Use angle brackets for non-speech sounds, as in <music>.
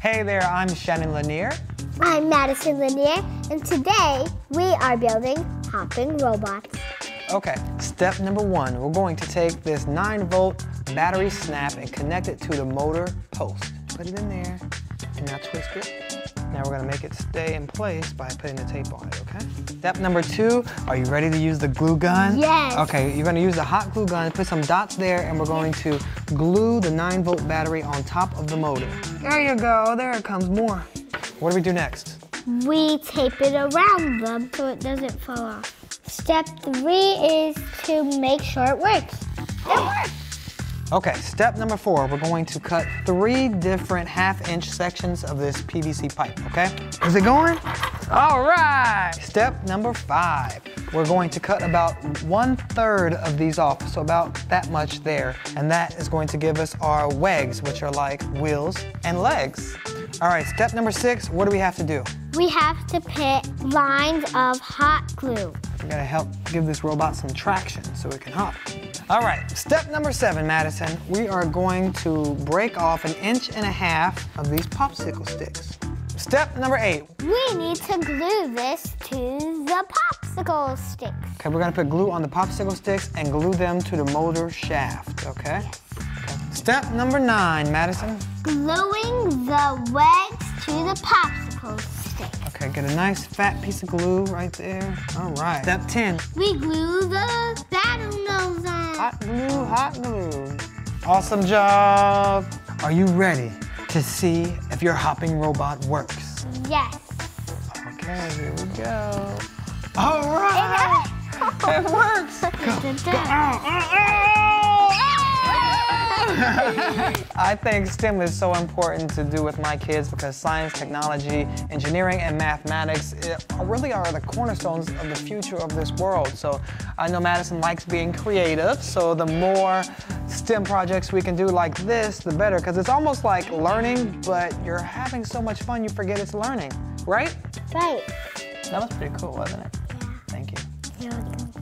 hey there, I'm Shannon Lanier. I'm Madison Lanier, and today we are building hopping robots. Okay, step number one, we're going to take this 9 volt battery snap and connect it to the motor post. Put it in there, and now twist it. Now we're gonna make it stay in place by putting the tape on it, okay? Step number two, are you ready to use the glue gun? Yes. Okay, you're gonna use the hot glue gun, put some dots there, and we're going to glue the 9 volt battery on top of the motor. There you go, there it comes, more. What do we do next? We tape it around them so it doesn't fall off. Step three is to make sure it works. It works! Okay, step number four, we're going to cut three different half inch sections of this PVC pipe, okay? Is it going? All right. Step number five, we're going to cut about one third of these off, so about that much there. And that is going to give us our whegs, which are like wheels and legs. All right, step number six, what do we have to do? We have to put lines of hot glue. We gotta help give this robot some traction so it can hop. All right, step number seven, Madison. We are going to break off an inch and a half of these popsicle sticks. Step number eight. We need to glue this to the popsicle sticks. Okay, we're gonna put glue on the popsicle sticks and glue them to the motor shaft, okay? okay. Step number nine, Madison. Gluing the legs to the popsicle. Okay, get a nice fat piece of glue right there. All right. Step 10. We glue the battle nose on. Hot glue, hot glue. Awesome job. Are you ready to see if your hopping robot works? Yes. Okay, here we go. All right. It works. <laughs> <laughs> Go, go. Oh, oh, oh. <laughs> I think STEM is so important to do with my kids because science, technology, engineering, and mathematics eh, really are the cornerstones of the future of this world. So I know Madison likes being creative, so the more STEM projects we can do like this, the better, because it's almost like learning, but you're having so much fun you forget it's learning, right? Right. That was pretty cool, wasn't it? Yeah. Thank you. You're welcome.